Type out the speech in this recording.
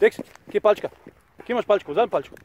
Deks, kje je palčka? Kje imaš palčko? Vzadim palčko.